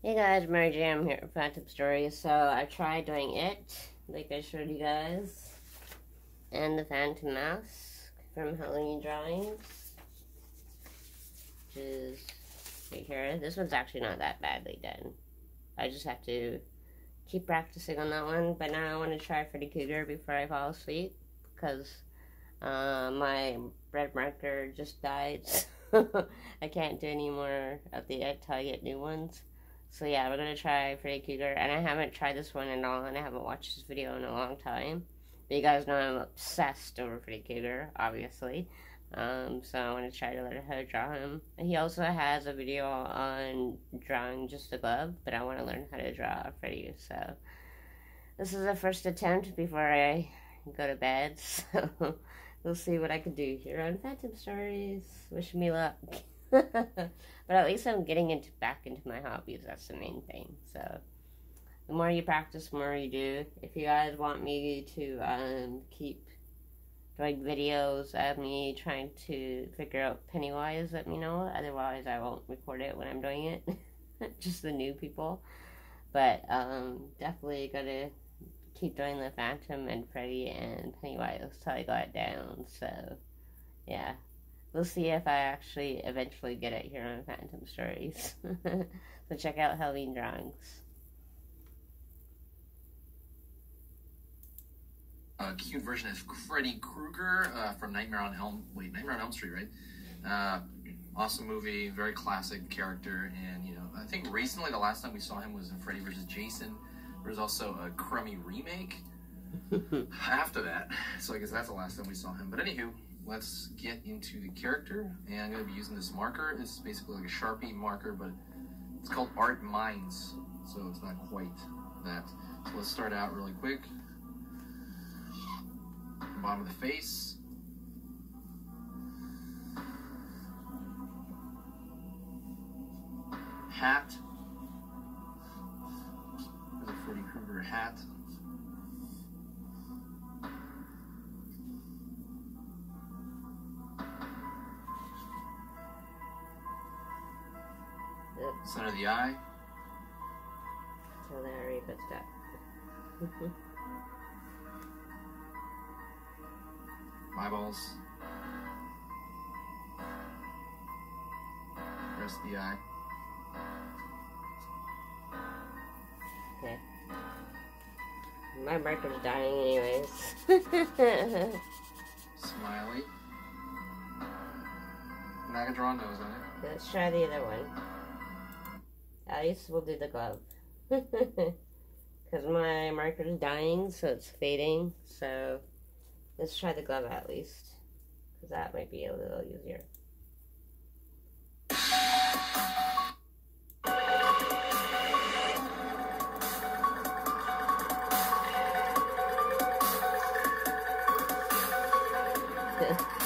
Hey guys, Mary Jam here from Phantom Stories. So I tried doing it, like I showed you guys, and the Phantom Mask from Halloween Drawings, which is right here. This one's actually not that badly done. I just have to keep practicing on that one, but now I want to try Freddy Krueger before I fall asleep, because uh, my red marker just died, I can't do any more of the until I get new ones. So yeah, we're gonna try Freddy Krueger, and I haven't tried this one at all, and I haven't watched this video in a long time. But you guys know I'm obsessed over Freddy Krueger, obviously. Um, so I want to try to how to draw him. He also has a video on drawing just a glove, but I want to learn how to draw Freddy. So this is the first attempt before I go to bed. So we'll see what I can do here on Phantom Stories. Wish me luck. but at least I'm getting into back into my hobbies. That's the main thing. So the more you practice, the more you do. If you guys want me to um, keep doing videos of me trying to figure out Pennywise, let me know. Otherwise, I won't record it when I'm doing it. Just the new people. But um, definitely gonna keep doing the Phantom and Freddy and Pennywise till I got down. So yeah. We'll see if I actually eventually get it here on Phantom Stories. so check out Halloween drawings. A cute version of Freddy Krueger uh, from Nightmare on Elm. Wait, Nightmare on Elm Street, right? Uh, awesome movie, very classic character, and you know, I think recently the last time we saw him was in Freddy vs. Jason. There was also a crummy remake after that, so I guess that's the last time we saw him. But anywho, let's get into the character. And I'm going to be using this marker. Is basically like a Sharpie marker, but it's called Art Minds. So it's not quite that. So let's start out really quick. Bottom of the face. Hat. A Freddy Krueger hat. Center of the eye. We put that. Eyeballs. Rest of the eye. okay. My marker's dying anyways. Smiley. And I can draw a nose on it. Let's try the other one. Least we'll do the glove. Because my marker is dying, so it's fading. So let's try the glove at least. Because that might be a little easier.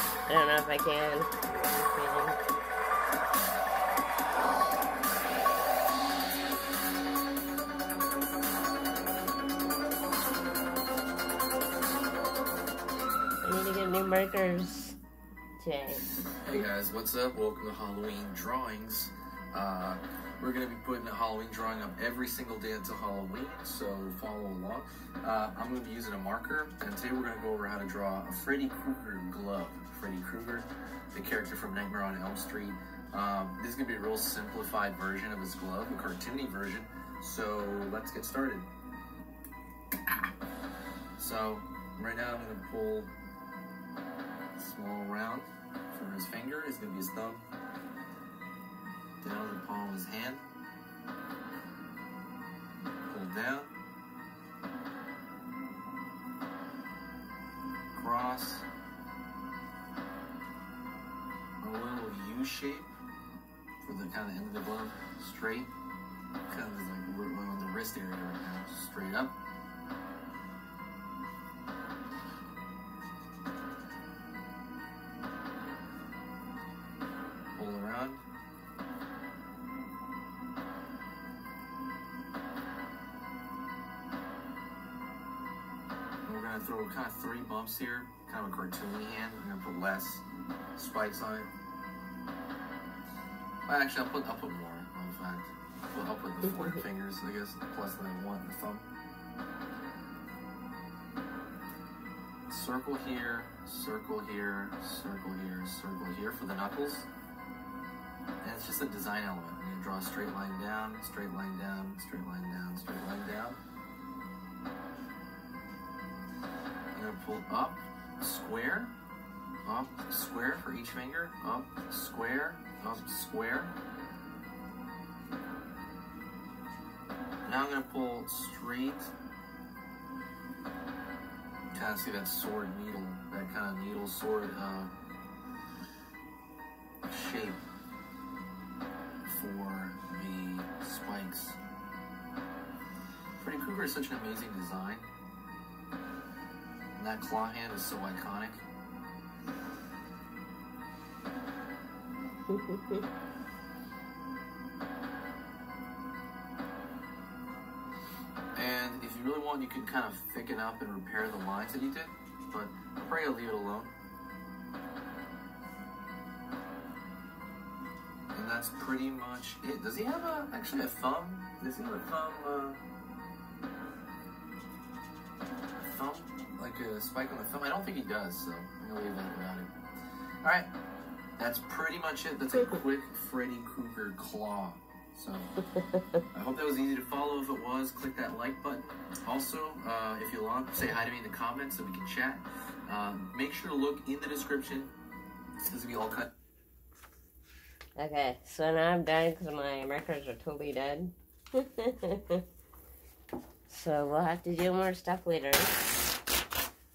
I don't know if I can. Hey guys, what's up? Welcome to Halloween Drawings. Uh, we're going to be putting a Halloween drawing up every single day until Halloween, so follow along. Uh, I'm going to be using a marker, and today we're going to go over how to draw a Freddy Krueger glove. Freddy Krueger, the character from Nightmare on Elm Street. Um, this is going to be a real simplified version of his glove, a cartoony version, so let's get started. So, right now I'm going to pull small round from his finger is going to be his thumb down the palm of his hand. Pull down. Cross. A little U shape for the kind of end of the glove. Straight. Kind of like on the wrist area right now. Straight up. Gonna throw kind of three bumps here, kind of a cartoony hand. I'm gonna put less spikes on it. Well, actually, I'll put I'll put more. In fact, I'll help with the four fingers, I guess, plus the one, the thumb. Circle here, circle here, circle here, circle here for the knuckles. And it's just a design element. I'm to draw a straight line down, straight line down, straight line down, straight line down. Pull up, square, up, square for each finger, up, square, up, square. Now I'm going to pull straight. Kind of see that sword needle, that kind of needle sword uh, shape for the spikes. Freddy Krueger is such an amazing design. And that claw hand is so iconic. and if you really want, you can kind of thicken up and repair the lines that you did, but I'm probably gonna leave it alone. And that's pretty much it. Does he have a actually a thumb? Does he have a thumb? Uh, like a spike on the thumb? I don't think he does, so I'm gonna leave that without it. All right, that's pretty much it. That's a quick Freddy Krueger claw. So I hope that was easy to follow. If it was, click that like button. Also, uh, if you want, say hi to me in the comments so we can chat. Um, make sure to look in the description. This will be all cut. Okay, so now I'm done because my markers are totally dead. so we'll have to do more stuff later.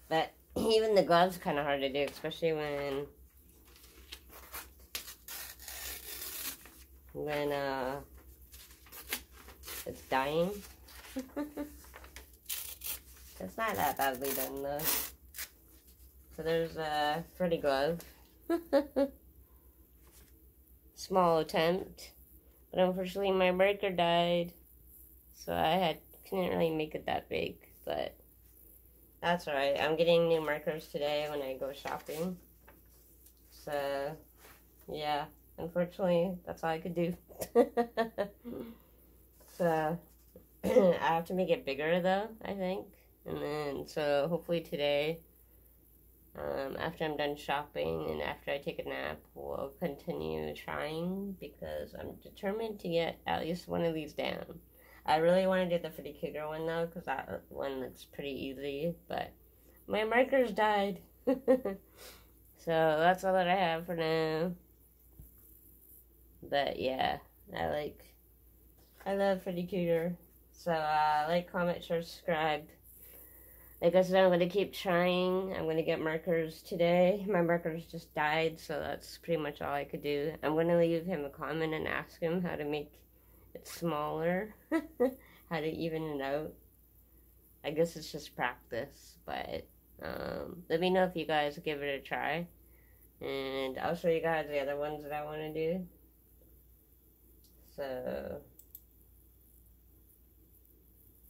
But even the gloves kind of hard to do, especially when when uh it's dying. it's not that badly done though. So there's a Freddy glove. Small attempt. But unfortunately my breaker died. So I had couldn't really make it that big, but that's alright. I'm getting new markers today when I go shopping. So yeah. Unfortunately, that's all I could do. so, I have to make it bigger though, I think. And then, so hopefully today, um, after I'm done shopping and after I take a nap, we'll continue trying because I'm determined to get at least one of these down. I really want to do the Freddy Krueger one though, because that one looks pretty easy, but my markers died. so that's all that I have for now. But yeah, I like, I love Freddy Krueger. So uh, like, comment, share, subscribe. Like I said, I'm going to keep trying. I'm going to get markers today. My markers just died, so that's pretty much all I could do. I'm going to leave him a comment and ask him how to make smaller. how to even it out. I guess it's just practice, but um, let me know if you guys give it a try. And I'll show you guys the other ones that I want to do. So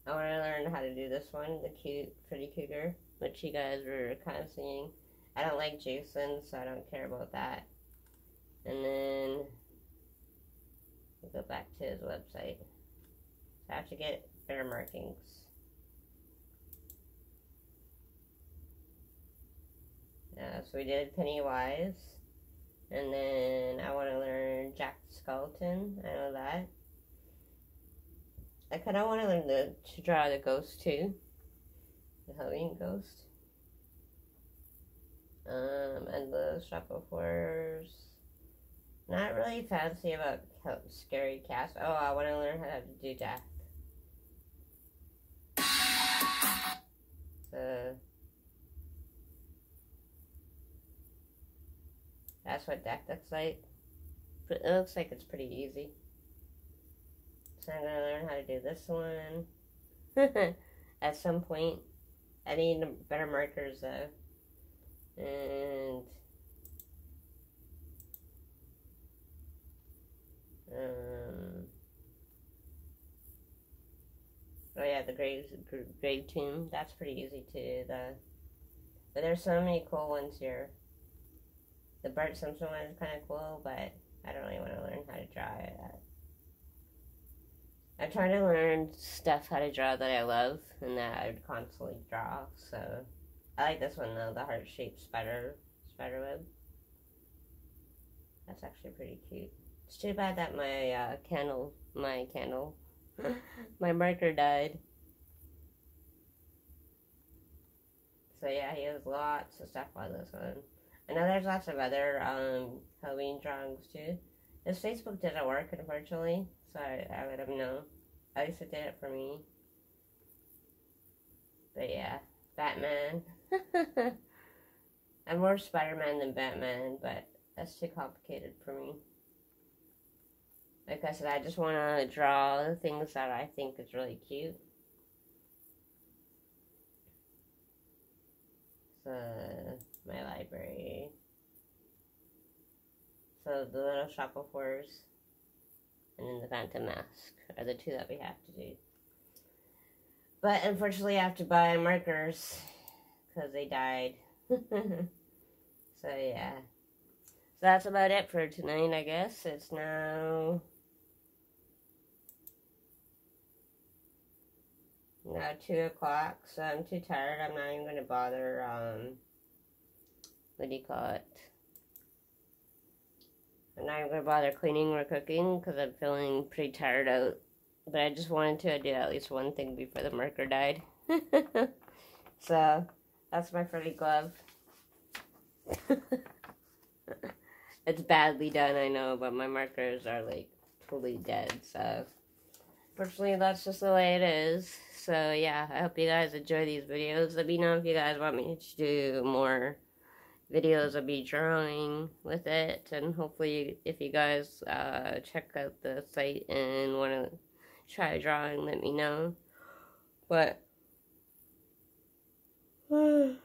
I want to learn how to do this one, the cute Freddy Krueger, which you guys were kind of seeing. I don't like Jason, so I don't care about that. And then go back to his website. So I have to get better markings. Uh, so we did Pennywise. And then I want to learn Jack Skeleton. I know that. I kind of want to learn the, to draw the ghost too. The Halloween ghost. Um, and the Shop of Horrors. Not really fancy about scary cast. Oh, I want to learn how to do death. So, That's what that looks like. But it looks like it's pretty easy. So I'm gonna learn how to do this one. At some point. I need better markers though. And um Oh yeah, the grave grave tomb. That's pretty easy to do. The but there's so many cool ones here. The Bart Simpson one is kind of cool, but I don't really want to learn how to draw it. I try to learn stuff how to draw that I love and that I would constantly draw. So I like this one though, the heart shaped spider spider web. That's actually pretty cute. It's too bad that my uh, candle, my candle, my marker died. So yeah, he has lots of stuff on this one. I know there's lots of other um, Halloween drawings too. His Facebook didn't work, unfortunately, so I, I let him know. At least it did it for me. But yeah, Batman. I'm more Spider-Man than Batman, but that's too complicated for me. Like I said, I just want to draw the things that I think is really cute. So, my library. So, the Little Shop of Horrors and then the Phantom Mask are the two that we have to do. But unfortunately, I have to buy markers because they died. so, yeah. So that's about it for tonight, I guess. It's now now two o'clock, so I'm too tired. I'm not even gonna bother. Um, what do you call it? I'm not even gonna bother cleaning or cooking because I'm feeling pretty tired out. But I just wanted to do at least one thing before the marker died. so that's my Freddy glove. It's badly done, I know, but my markers are like totally dead. So, fortunately, that's just the way it is. So, yeah, I hope you guys enjoy these videos. Let me know if you guys want me to do more videos of me drawing with it. And hopefully, if you guys uh, check out the site and want to try drawing, let me know. But. I'm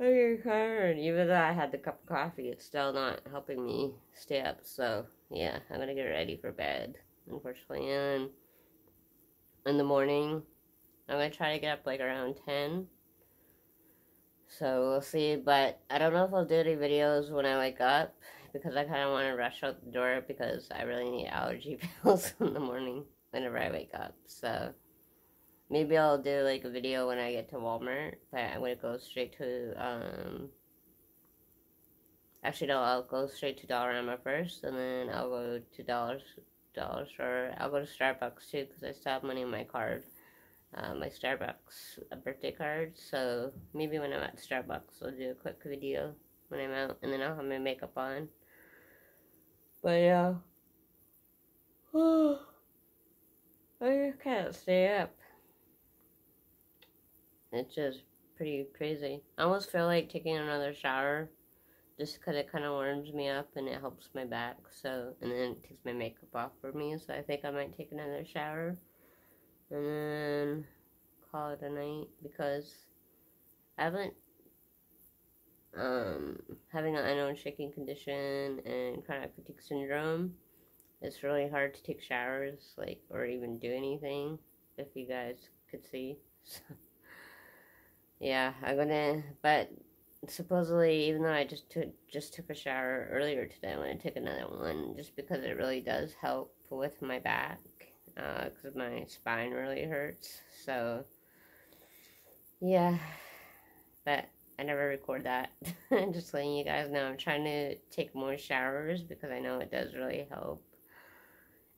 getting tired. Even though I had the cup of coffee, it's still not helping me stay up. So, yeah, I'm gonna get ready for bed, unfortunately. And in the morning, I'm gonna try to get up like around 10. So, we'll see. But I don't know if I'll do any videos when I wake up because I kind of want to rush out the door because I really need allergy pills in the morning whenever I wake up. So, Maybe I'll do like a video when I get to Walmart, but I'm gonna go straight to, um, actually no, I'll go straight to Dollarama first, and then I'll go to Dollar, Dollar Store, I'll go to Starbucks too, because I still have money in my card, uh, my Starbucks birthday card, so maybe when I'm at Starbucks, I'll do a quick video when I'm out, and then I'll have my makeup on, but yeah, I can't stay up. It's just pretty crazy. I almost feel like taking another shower just because it kind of warms me up and it helps my back. So, and then it takes my makeup off for me. So I think I might take another shower and then call it a night because I haven't um, having an unknown shaking condition and chronic fatigue syndrome. It's really hard to take showers, like, or even do anything. If you guys could see. So yeah, I'm gonna. But supposedly, even though I just took just took a shower earlier today, I'm gonna take another one just because it really does help with my back because uh, my spine really hurts. So yeah, but I never record that. just letting you guys know, I'm trying to take more showers because I know it does really help.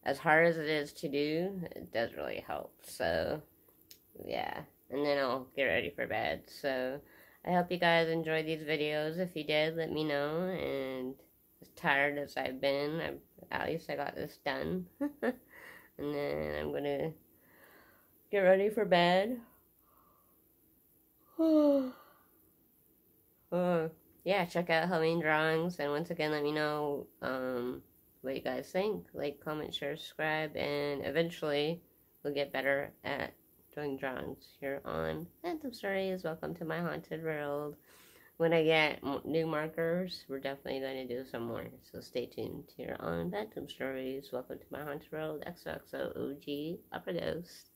As hard as it is to do, it does really help. So yeah and then I'll get ready for bed. So I hope you guys enjoyed these videos. If you did, let me know. And as tired as I've been, I, at least I got this done. and then I'm gonna get ready for bed. oh, yeah, check out Halloween drawings. And once again, let me know um, what you guys think. Like, comment, share, subscribe, and eventually we'll get better at doing drawings here on Phantom Stories. Welcome to my haunted world. When I get new markers, we're definitely going to do some more. So stay tuned here on Phantom Stories. Welcome to my haunted world. XOXO OG Upper Ghost.